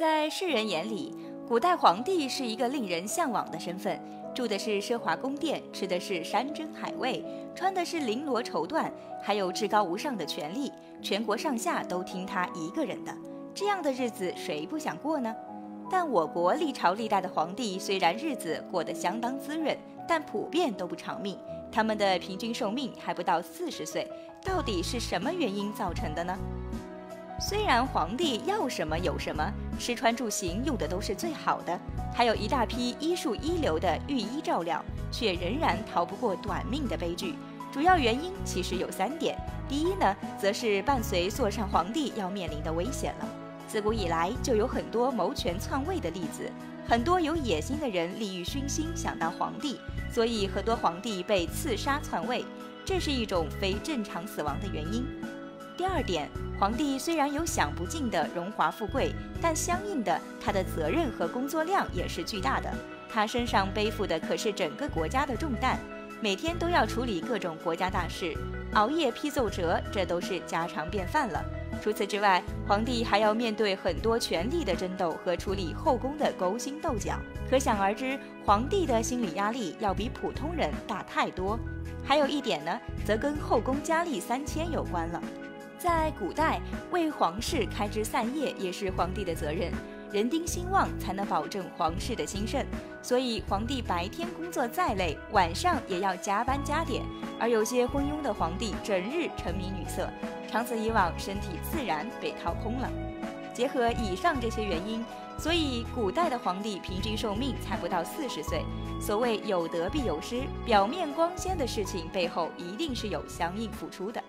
在世人眼里，古代皇帝是一个令人向往的身份，住的是奢华宫殿，吃的是山珍海味，穿的是绫罗绸缎，还有至高无上的权力，全国上下都听他一个人的。这样的日子谁不想过呢？但我国历朝历代的皇帝虽然日子过得相当滋润，但普遍都不长命，他们的平均寿命还不到四十岁。到底是什么原因造成的呢？虽然皇帝要什么有什么，吃穿住行用的都是最好的，还有一大批医术一流的御医照料，却仍然逃不过短命的悲剧。主要原因其实有三点。第一呢，则是伴随坐上皇帝要面临的危险了。自古以来就有很多谋权篡位的例子，很多有野心的人利欲熏心想当皇帝，所以很多皇帝被刺杀篡位，这是一种非正常死亡的原因。第二点，皇帝虽然有享不尽的荣华富贵，但相应的他的责任和工作量也是巨大的，他身上背负的可是整个国家的重担。每天都要处理各种国家大事，熬夜批奏折，这都是家常便饭了。除此之外，皇帝还要面对很多权力的争斗和处理后宫的勾心斗角，可想而知，皇帝的心理压力要比普通人大太多。还有一点呢，则跟后宫佳丽三千有关了。在古代，为皇室开枝散叶也是皇帝的责任。人丁兴旺，才能保证皇室的兴盛。所以，皇帝白天工作再累，晚上也要加班加点。而有些昏庸的皇帝，整日沉迷女色，长此以往，身体自然被掏空了。结合以上这些原因，所以古代的皇帝平均寿命才不到四十岁。所谓有得必有失，表面光鲜的事情背后，一定是有相应付出的。